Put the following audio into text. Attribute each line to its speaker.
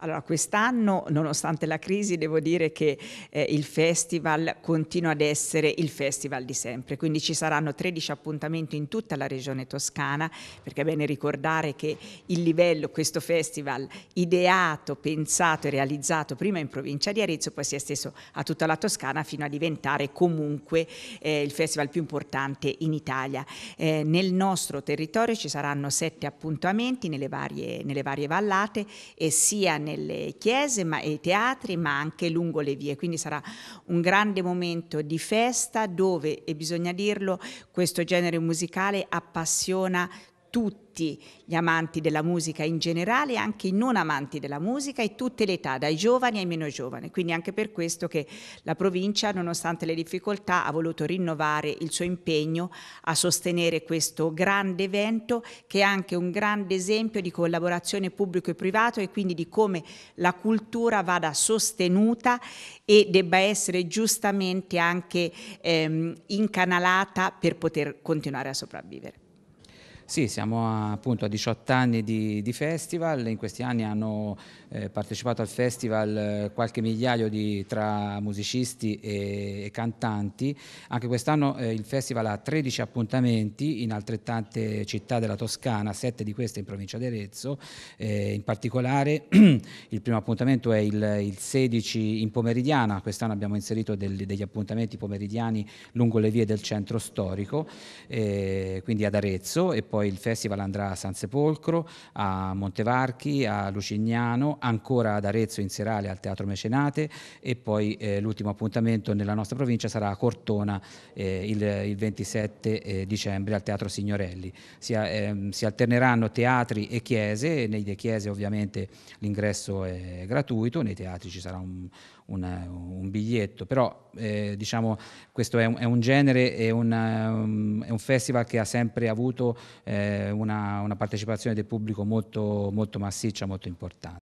Speaker 1: Allora, quest'anno, nonostante la crisi, devo dire che eh, il festival continua ad essere il festival di sempre, quindi ci saranno 13 appuntamenti in tutta la regione toscana, perché è bene ricordare che il livello, questo festival ideato, pensato e realizzato prima in provincia di Arezzo, poi si è steso a tutta la Toscana fino a diventare comunque eh, il festival più importante in Italia. Eh, nel nostro territorio ci saranno sette appuntamenti nelle varie, nelle varie vallate e sia nelle chiese ma, e teatri ma anche lungo le vie, quindi sarà un grande momento di festa dove, e bisogna dirlo, questo genere musicale appassiona tutti gli amanti della musica in generale anche i non amanti della musica e tutte le età, dai giovani ai meno giovani. Quindi anche per questo che la provincia, nonostante le difficoltà, ha voluto rinnovare il suo impegno a sostenere questo grande evento che è anche un grande esempio di collaborazione pubblico e privato e quindi di come la cultura vada sostenuta e debba essere giustamente anche ehm, incanalata per poter continuare a sopravvivere.
Speaker 2: Sì, siamo appunto a 18 anni di, di festival, in questi anni hanno eh, partecipato al festival eh, qualche migliaio di, tra musicisti e, e cantanti, anche quest'anno eh, il festival ha 13 appuntamenti in altrettante città della Toscana, 7 di queste in provincia di Arezzo, eh, in particolare il primo appuntamento è il, il 16 in pomeridiana, quest'anno abbiamo inserito del, degli appuntamenti pomeridiani lungo le vie del centro storico, eh, quindi ad Arezzo e poi poi il festival andrà a San Sepolcro, a Montevarchi, a Lucignano, ancora ad Arezzo in serale al Teatro Mecenate e poi eh, l'ultimo appuntamento nella nostra provincia sarà a Cortona eh, il, il, 27 eh, dicembre al Teatro Signorelli. Si, ehm, si, alterneranno teatri e chiese, nelle chiese ovviamente l'ingresso è gratuito, nei teatri ci sarà un, un, un biglietto, però eh, diciamo questo è un, è un genere, è, un, è un festival che ha sempre avuto eh, una, una, partecipazione del pubblico molto, molto massiccia, molto importante.